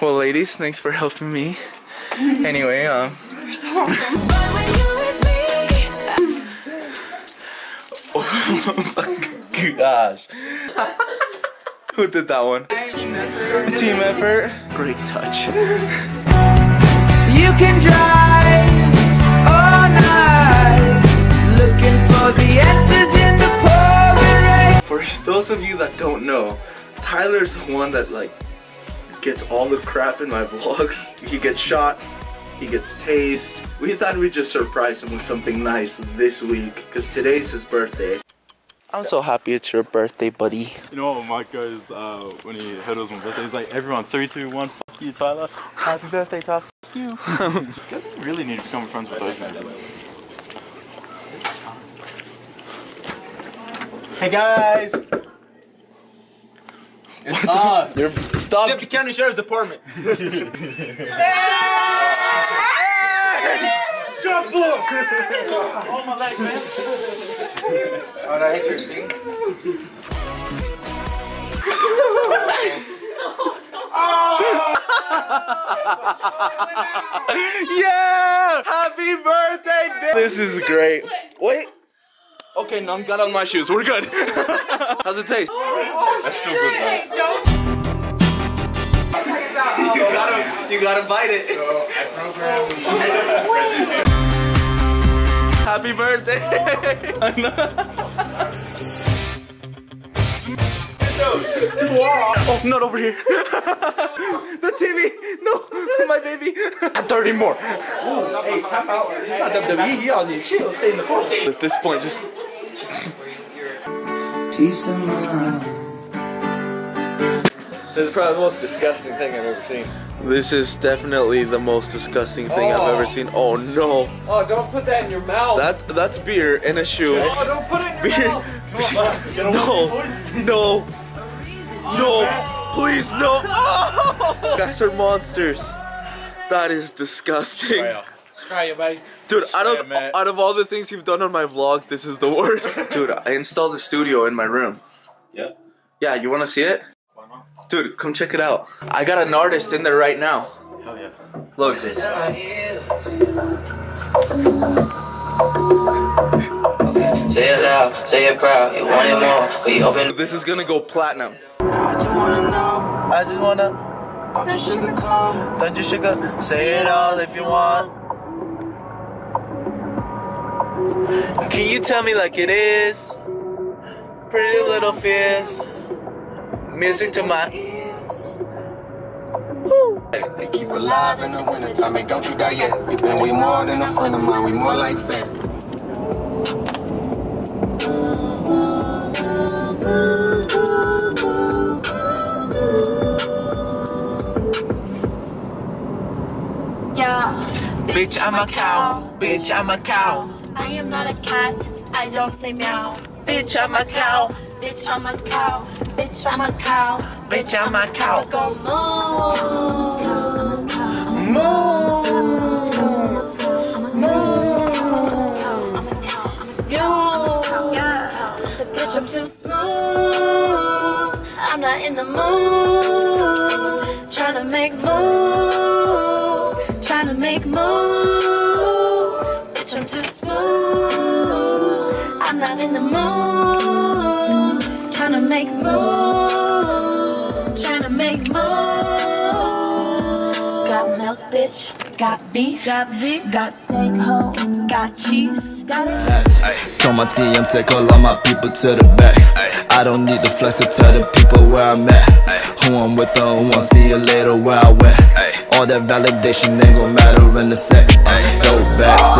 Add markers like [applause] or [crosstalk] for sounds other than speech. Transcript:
Well, ladies, thanks for helping me. [laughs] Anyway, um. [laughs] Oh my gosh. Who did that one? Team effort. Team effort. Great touch. [laughs] You can drive all night looking for the answers in the pouring rain. For those of you that don't know, Tyler's the one that like gets all the crap in my [laughs] vlogs. He gets shot, he gets tased. We thought we'd just surprise him with something nice this week because today's his birthday. I'm so happy it's your birthday, buddy. You know what Mike goes uh, when he heard it was my birthday? He's like, everyone, three, two, one, fuck you, Tyler. Happy birthday, Tyler. Fuck you. [laughs] you really need to become friends with those guys. Hey guys! It's us! Uh, You're, stop. Deputy County Sheriff's Department! [laughs] Yeah! Happy birthday! This is great. Wait. Okay, none got on my shoes. We're good. [laughs] How's it taste? That's still good, though. You gotta, you gotta bite it. Happy birthday! oh, not over here. [laughs] the TV. No, [laughs] my baby. 30 more. Hey, time out. It's not WWE, y'all need chill, stay in the car. At this point, just Peace of mind. This is probably the most disgusting thing I've ever seen. This is definitely the most disgusting thing I've ever oh. seen. Oh no. Oh, don't put that in your mouth! That that's beer in a shoe. oh, don't put it in your Beer. mouth! [laughs] No. No. Oh, no. Please no. Oh! Guys are monsters. That is disgusting. Try it, buddy. Dude, out of man. out of all the things you've done on my vlog, this is the worst. [laughs] Dude, I installed a studio in my room. Yeah? Yeah, you wanna see it? Why not? Dude, come check it out. I got an artist in there right now. Hell yeah. Look. Say it loud, say it proud, you want it more. We open This is gonna go platinum. I just wanna know, I just wanna I'm just sugar come. Don't you sugar say it all if you want. Can you tell me like it is? Pretty little fears. Music to my ears. They keep alive in the wintertime, and don't you die yet. We been way more than a friend of mine, we more like family. Yeah, Bitch, I'm a cow. Bitch, I'm a cow. I am not a cat. I don't say meow. Bitch, I'm a cow. Bitch, I'm a cow. Bitch, I'm a cow. Bitch, I'm a cow. Go moo. Moo. Yeah, so bitch, I'm too smooth. I'm not in the mood. Tryna make moves. Tryna make moves. I'm not in the mood. Tryna make moves. Tryna make moves. Got milk, bitch. Got beef. Got beef. Got steak, ho. Got cheese. Got it. Told my team, take all of my people to the back. I don't need to flex to tell the people where I'm at. Who I'm with, or who I'm see you later where I went. All that validation ain't gon' matter in a sec. Go back to the face.